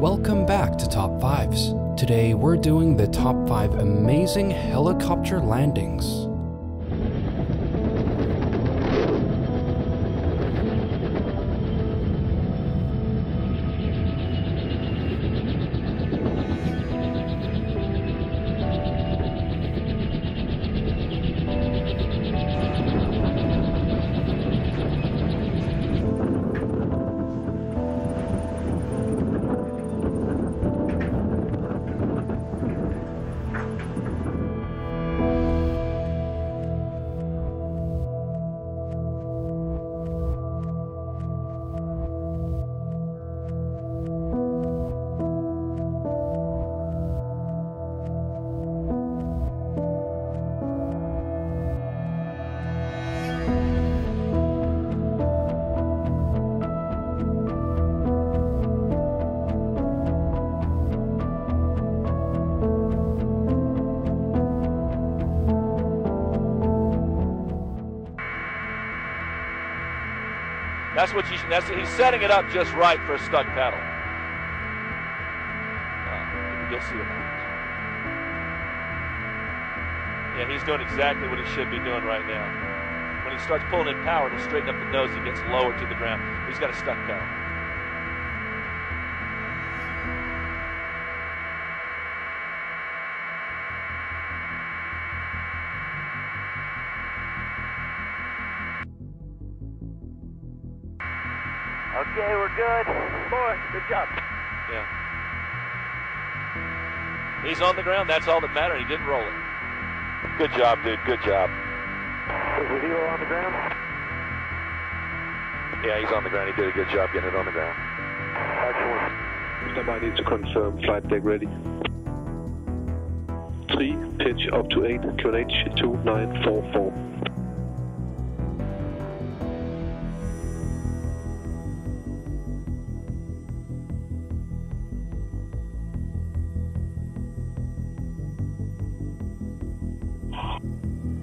Welcome back to Top 5s. Today we're doing the top 5 amazing helicopter landings. That's what you should, that's, he's setting it up just right for a stuck pedal. Uh, you'll see what happens. Yeah, he's doing exactly what he should be doing right now. When he starts pulling in power, it'll straighten up the nose. He gets lower to the ground. He's got a stuck pedal. Okay, we're good. Boy, good job. Yeah. He's on the ground. That's all that mattered. He didn't roll it. Good job, dude. Good job. Is the helo on the ground? Yeah, he's on the ground. He did a good job getting it on the ground. Excellent. Standby needs to confirm flight deck ready. 3, pitch up to 8, QNH 2944.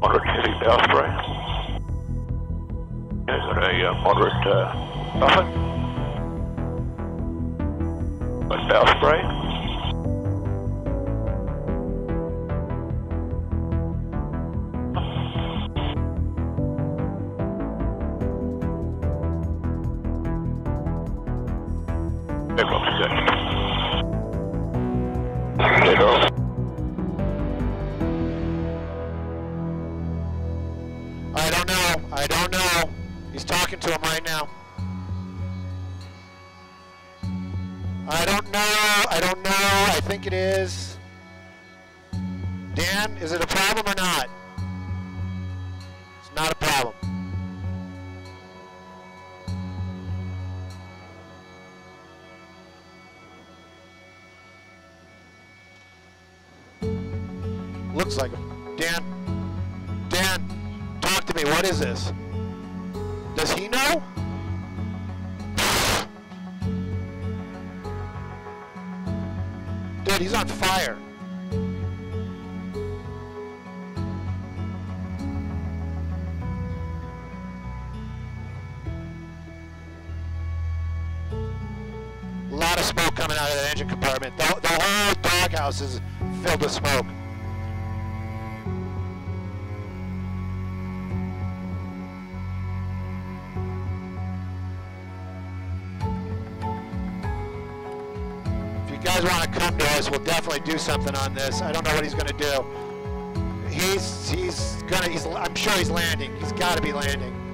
Moderate heavy bow spray. Yeah, got a uh, moderate uh, buffer. Got bow spray. Aircraft He's talking to him right now. I don't know. I don't know. I think it is. Dan, is it a problem or not? It's not a problem. Looks like him. Dan? Dan? Talk to me. What is this? Does he know? Dude, he's on fire. A lot of smoke coming out of the engine compartment. The, the whole doghouse is filled with smoke. You guys want to come to us, we'll definitely do something on this. I don't know what he's going to do. He's he's gonna he's I'm sure he's landing. He's got to be landing.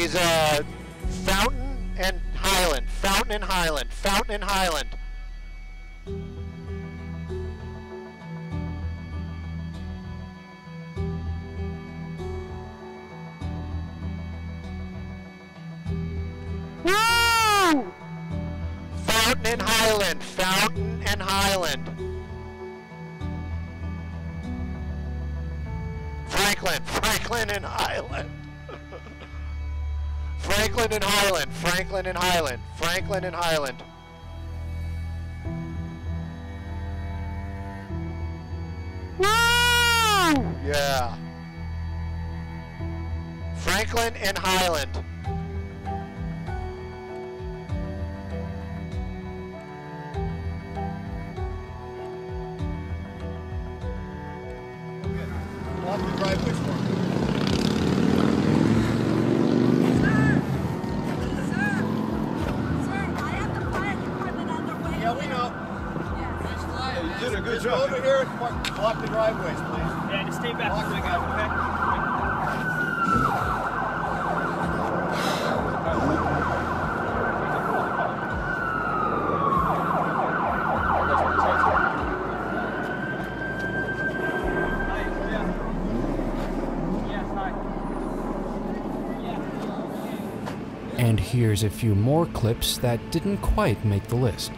He's uh, Fountain and Highland. Fountain and Highland. Fountain and Highland. Woo! Fountain and Highland. Fountain and Highland. Franklin. Franklin and Highland. Franklin and Highland. Franklin and Highland. Franklin and Highland. Woo! Yeah. Franklin and Highland. Block block the driveways, please. Yeah, just stay back from my guys, okay? And here's a few more clips that didn't quite make the list.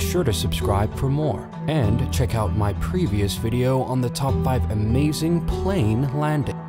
Sure to subscribe for more, and check out my previous video on the top 5 amazing plane landings.